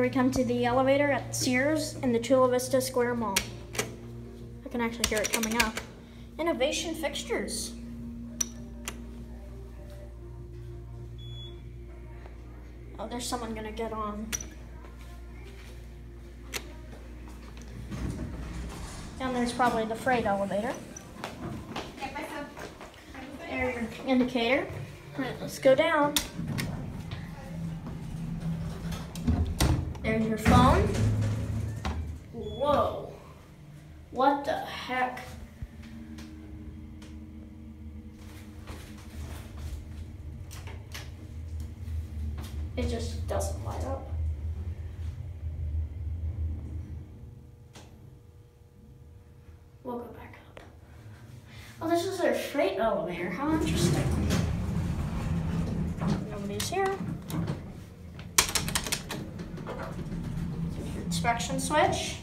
Here we come to the elevator at Sears in the Chula Vista Square Mall. I can actually hear it coming up. Innovation fixtures. Oh, there's someone gonna get on. Down there's probably the freight elevator. Your indicator. All right, let's go down. There's your phone. Whoa. What the heck? It just doesn't light up. We'll go back up. Oh, this is their freight elevator. How interesting. Nobody's here. Here's your inspection switch.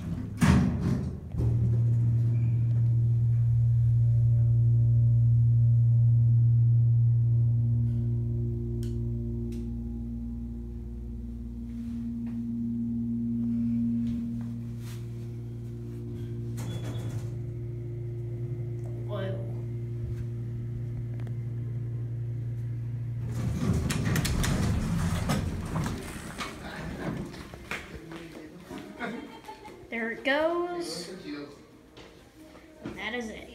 Whoa. There it goes. And that is it.